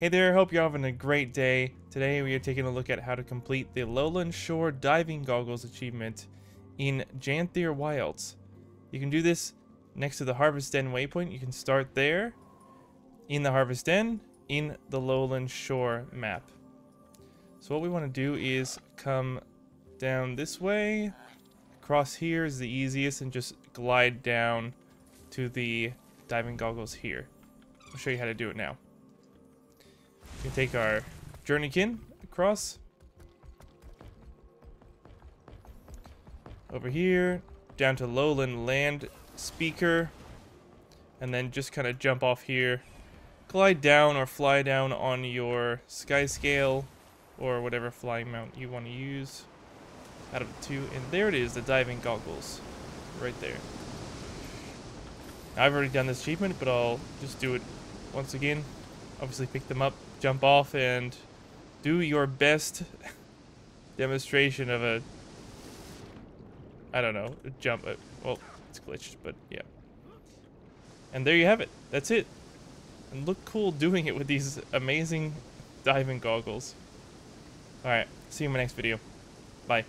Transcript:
Hey there, hope you're having a great day. Today we are taking a look at how to complete the Lowland Shore Diving Goggles achievement in Janthir Wilds. You can do this next to the Harvest Den waypoint. You can start there, in the Harvest Den, in the Lowland Shore map. So what we want to do is come down this way. Across here is the easiest and just glide down to the diving goggles here. I'll show you how to do it now. We can take our journeykin across. Over here, down to lowland land speaker. And then just kind of jump off here. Glide down or fly down on your sky scale or whatever flying mount you want to use out of the two. And there it is, the diving goggles. Right there. I've already done this achievement, but I'll just do it once again. Obviously pick them up, jump off, and do your best demonstration of a... I don't know, jump. Uh, well, it's glitched, but yeah. And there you have it. That's it. And look cool doing it with these amazing diving goggles. Alright, see you in my next video. Bye.